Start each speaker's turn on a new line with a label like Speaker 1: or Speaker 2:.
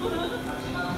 Speaker 1: 確かに。